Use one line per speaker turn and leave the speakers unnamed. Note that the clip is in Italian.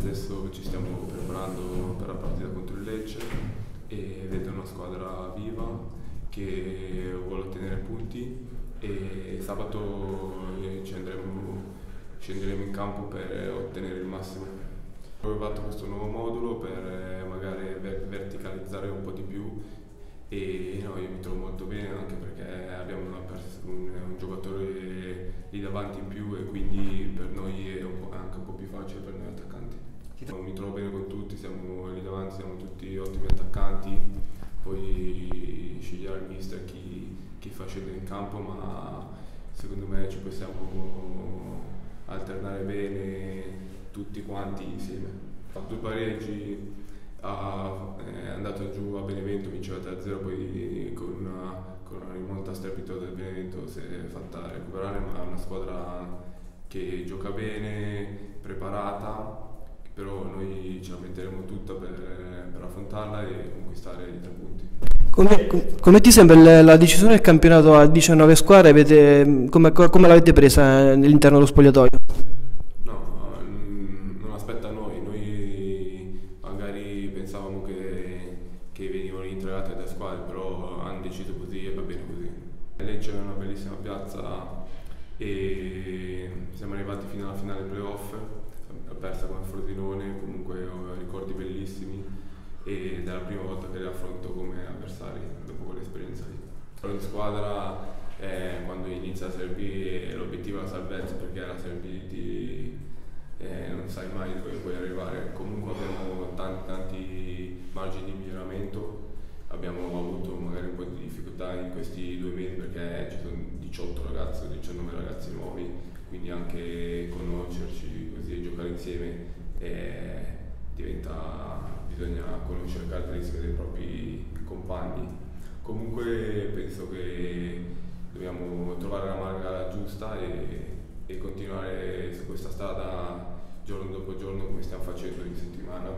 Adesso ci stiamo preparando per la partita contro il Lecce e vedo una squadra viva che vuole ottenere punti e sabato eh, ci andremo, scenderemo in campo per ottenere il massimo. Ho fatto questo nuovo modulo per eh, magari verticalizzare un po' di più e no, io mi trovo molto bene anche perché abbiamo un, un, giocatore lì davanti in più e quindi per noi è, anche un po' più facile per noi attaccanti. Mi trovo bene con tutti, siamo lì davanti, siamo tutti ottimi attaccanti, poi sceglierà il mister chi, chi fa scendere in campo, ma secondo me ci possiamo alternare bene tutti quanti insieme. Ho fatto due pareggi ha, è andato giù a Benevento, vinceva 3-0, poi con una, con una rimonta strepitosa del Benevento si è fatta recuperare, ma è una squadra che gioca bene, preparata, però noi ce la metteremo tutta per, per affrontarla e conquistare i tre punti.
Come, come, ti sembra la decisione del campionato a 19 squadre? Avete, come, come l'avete presa all'interno dello spogliatoio?
che venivano introiate da squadre, però hanno deciso così e va bene così. Lecce è una bellissima piazza e siamo arrivati fino alla finale playoff, persa con Frosinone, comunque ho ricordi bellissimi ed è la prima volta che li affronto come avversari dopo quell'esperienza lì. In squadra eh, quando inizia la Serie B l'obiettivo è la salvezza perché la Serie B ti, eh, non sai mai dove puoi arrivare. Comunque abbiamo tanti, tanti margini di miglioramento, abbiamo avuto magari un po' di difficoltà in questi due mesi perché ci sono 18 ragazzi, 19 ragazzi nuovi, quindi anche conoscerci così insieme eh, diventa, bisogna conoscere le caratteristiche dei propri compagni. Comunque penso che dobbiamo trovare la marca giusta e, e continuare su questa strada giorno dopo giorno come stiamo facendo in settimana